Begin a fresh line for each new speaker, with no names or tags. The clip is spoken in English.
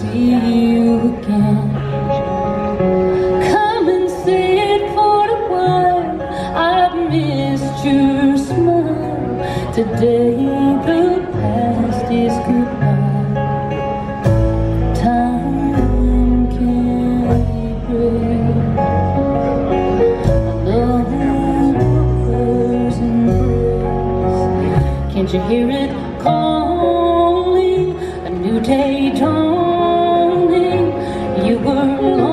see you again Come and sit for a while I've missed your smile Today the past is goodbye Can't you hear it calling? A new day dawn world.